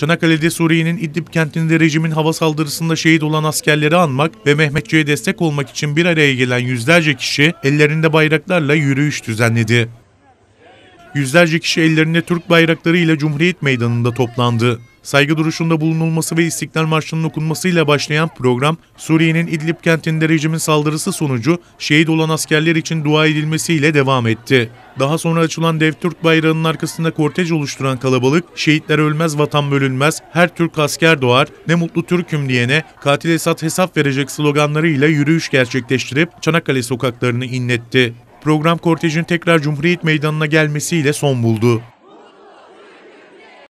Çanakkale'de Suriye'nin İdlib kentinde rejimin hava saldırısında şehit olan askerleri anmak ve Mehmetçiğe destek olmak için bir araya gelen yüzlerce kişi ellerinde bayraklarla yürüyüş düzenledi. Yüzlerce kişi ellerinde Türk bayrakları ile Cumhuriyet Meydanı'nda toplandı. Saygı duruşunda bulunulması ve İstiklal Marşı'nın okunmasıyla başlayan program, Suriye'nin İdlib kentinde rejimin saldırısı sonucu şehit olan askerler için dua edilmesiyle devam etti. Daha sonra açılan dev Türk bayrağının arkasında kortej oluşturan kalabalık, şehitler ölmez vatan bölünmez, her Türk asker doğar, ne mutlu Türk'üm diyene katil Esad hesap verecek sloganlarıyla yürüyüş gerçekleştirip Çanakkale sokaklarını inletti. Program kortejin tekrar Cumhuriyet Meydanı'na gelmesiyle son buldu.